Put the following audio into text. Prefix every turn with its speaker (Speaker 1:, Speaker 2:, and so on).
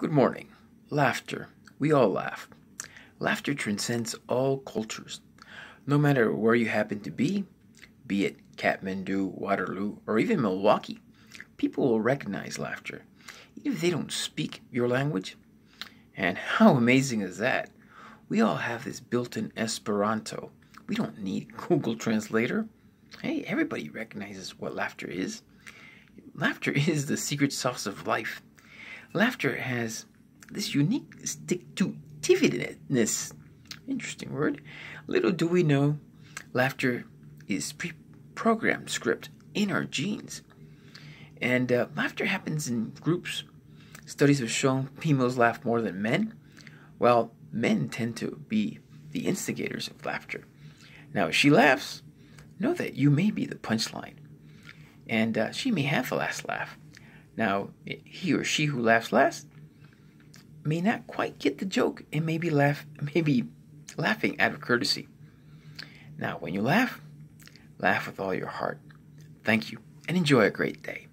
Speaker 1: Good morning. Laughter. We all laugh. Laughter transcends all cultures. No matter where you happen to be, be it Kathmandu, Waterloo, or even Milwaukee, people will recognize laughter, even if they don't speak your language. And how amazing is that? We all have this built in Esperanto. We don't need Google Translator. Hey, everybody recognizes what laughter is. Laughter is the secret sauce of life. Laughter has this unique stick to itiveness. Interesting word. Little do we know, laughter is pre programmed script in our genes. And uh, laughter happens in groups. Studies have shown females laugh more than men, while men tend to be the instigators of laughter. Now, if she laughs, know that you may be the punchline and uh, she may have the last laugh. Now, he or she who laughs last may not quite get the joke and maybe laugh, maybe laughing out of courtesy. Now, when you laugh, laugh with all your heart. Thank you and enjoy a great day.